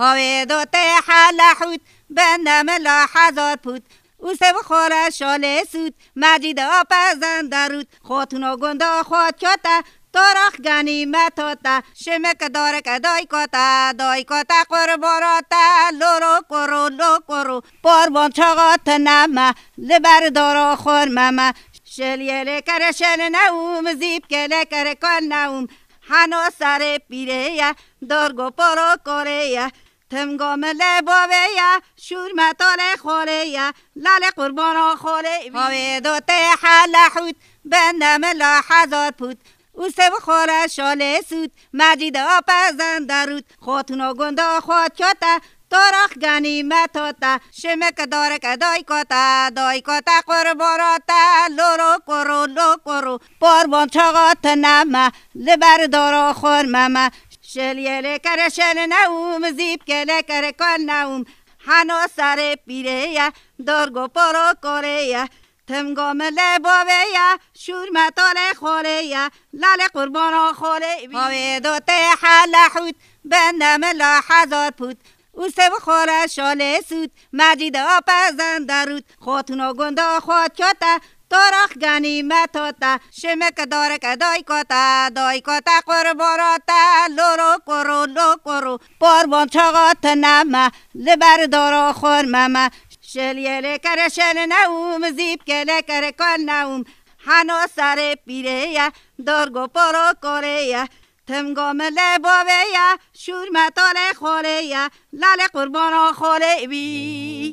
هاوی دوت حل حود بندم لا حزار پود او سه بخوره شاله سود مجید آپزن درود خاتونا گنده خود کتا تارخ متاتا. شمک دارک دای کتا دای کتا قرباراتا. لورو کرو لو کرو. پاربان چاقات نما لبر دارا خور مما شلیه کر شل نوم زیب کله کر کن نوم. هنو سر پیره دارگو پارو کاره یا تمگام لباوه یا شور مطال خوره یا لال قربان خوره هاوی دوته حل حود بندم لا حزار پود او سه بخوره شاله سود مجید آپزن درود خاتونا گنده خود کتا تارخ گنی متاتا. شمک دارک دای کتا دای کتا قرباراتا لورو کرو لو کرو. پاربان چاقات نما لبر دارا خور مما شلیه کر شل نوم زیب کله کر کن نوم. هنو سر پیره یا دارگو پارو کاره یا تمگام لباوه یا شور مطال خوره یا لال قربان خوره باوه دوته حل حود بندم لا حزار پود او سه بخوره شاله سود مجید آپزن درود خاتونا گنده خود کتا تارخ گنی متاتا شمک دارک دای کتا دای کتا قرباراتا لورو کرو لو کرو پاربان چاقات نما لبر دارا خور مما. شلیه کر شل نوم زیب کله کر کن نوم. هنو سر پیره یا دارگو پارو کاره یا تمگام لباوه یا شور مطال خوره یا لال قربان خوره بی